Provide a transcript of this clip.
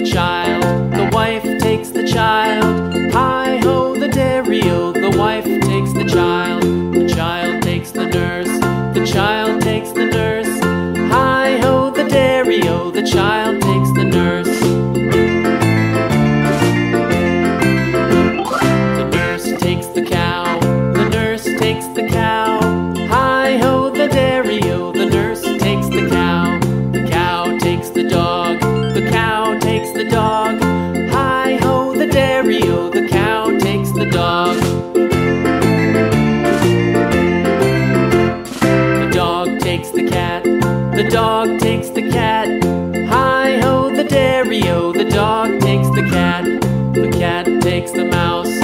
the child. Daddario, oh, the cow takes the dog. The dog takes the cat, the dog takes the cat. Hi ho, the Dario, oh, the dog takes the cat. The cat takes the mouse.